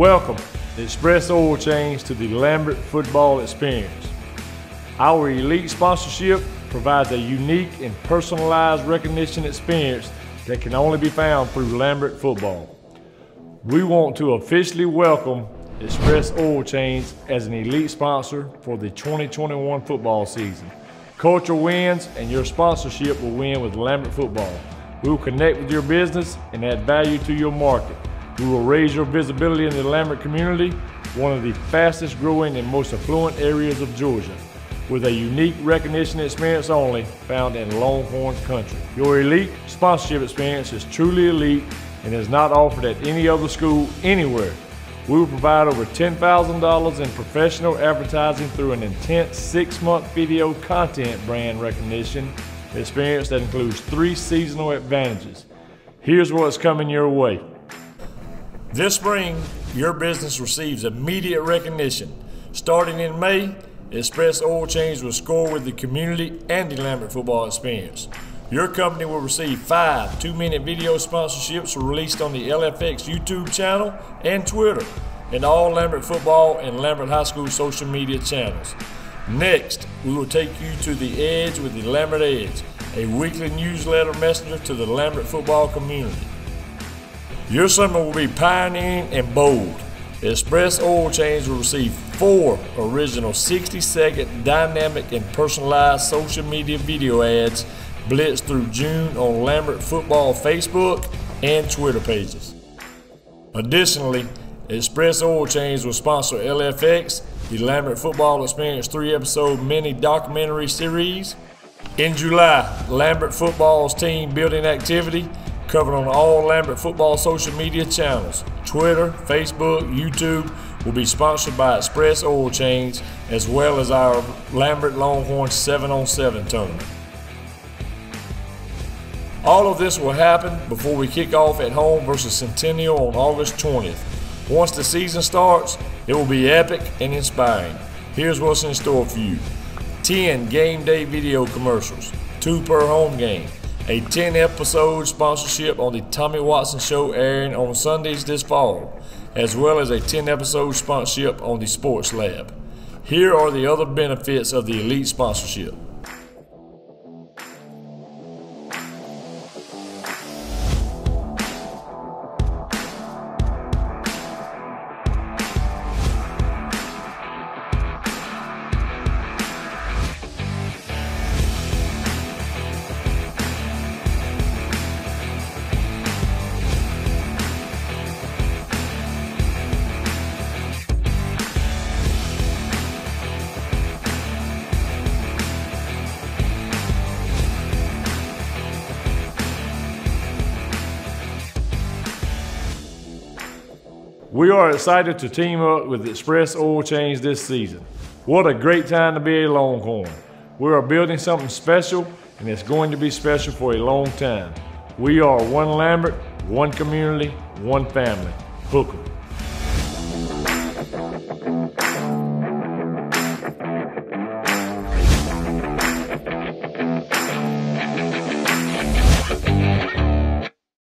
Welcome, Express Oil Change, to the Lambert Football Experience. Our elite sponsorship provides a unique and personalized recognition experience that can only be found through Lambert Football. We want to officially welcome Express Oil Change as an elite sponsor for the 2021 football season. Culture wins and your sponsorship will win with Lambert Football. We will connect with your business and add value to your market. We will raise your visibility in the Lambert community, one of the fastest growing and most affluent areas of Georgia, with a unique recognition experience only found in Longhorn country. Your elite sponsorship experience is truly elite and is not offered at any other school anywhere. We will provide over $10,000 in professional advertising through an intense six-month video content brand recognition experience that includes three seasonal advantages. Here's what's coming your way. This spring, your business receives immediate recognition. Starting in May, Express Oil Change will score with the community and the Lambert football experience. Your company will receive five two minute video sponsorships released on the LFX YouTube channel and Twitter, and all Lambert football and Lambert High School social media channels. Next, we will take you to the Edge with the Lambert Edge, a weekly newsletter messenger to the Lambert football community. Your summer will be pioneering and bold. Express Oil Change will receive four original 60 second dynamic and personalized social media video ads blitz through June on Lambert Football Facebook and Twitter pages. Additionally, Express Oil Change will sponsor LFX, the Lambert Football Experience three episode mini documentary series. In July, Lambert Football's team building activity covered on all Lambert Football social media channels Twitter, Facebook, YouTube will be sponsored by Express Oil Change as well as our Lambert Longhorn 7 on 7 tournament. All of this will happen before we kick off at home versus Centennial on August 20th. Once the season starts, it will be epic and inspiring. Here's what's in store for you 10 game day video commercials, two per home game, a 10 episode sponsorship on the Tommy Watson Show airing on Sundays this fall, as well as a 10 episode sponsorship on the Sports Lab. Here are the other benefits of the elite sponsorship. We are excited to team up with Express Oil Change this season. What a great time to be a Longhorn. We are building something special, and it's going to be special for a long time. We are one Lambert, one community, one family. Hook 'em.